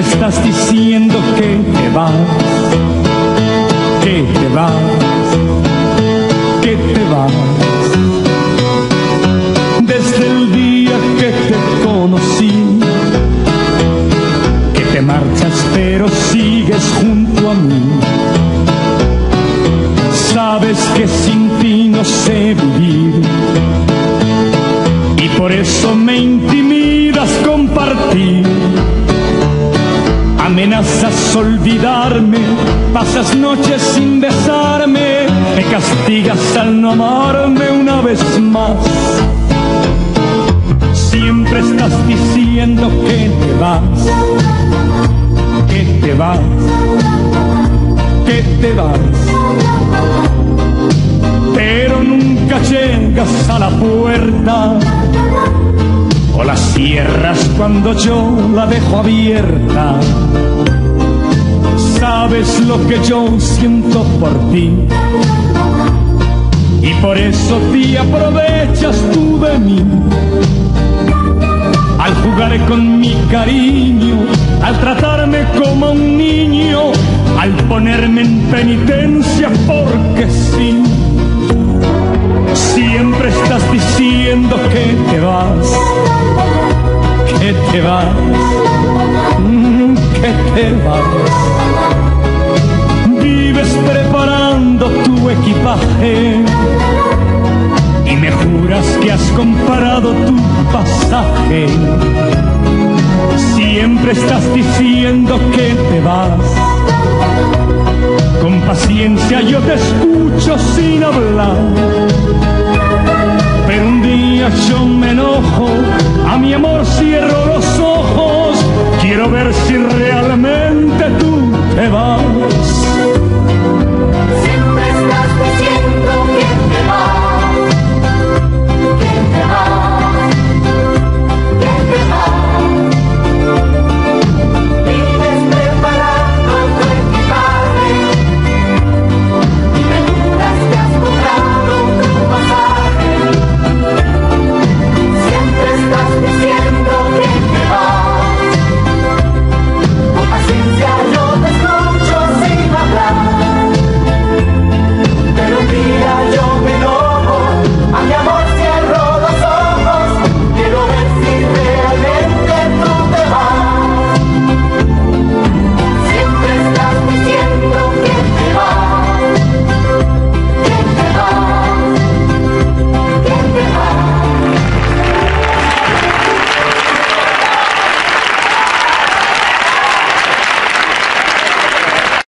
estás diciendo que te vas, que te vas, que te vas. Desde el día que te conocí, que te marchas pero sigues junto a mí. Sabes que sin ti no sé vivir y por eso me intimidas compartir Amenazas olvidarme, pasas noches sin besarme, me castigas al no amarme una vez más. Siempre estás diciendo que te vas, que te vas, que te vas. Pero nunca llegas a la puerta o la cierras cuando yo la dejo abierta. Sabes lo que yo siento por ti y por eso te aprovechas tú de mí. Al jugar con mi cariño, al tratarme como un niño, al ponerme en penitencia porque sí. Siempre estás diciendo que te vas, que te vas, que te vas. Siempre estás diciendo que te vas. Con paciencia yo te escucho sin hablar. Pero un día yo me enojo,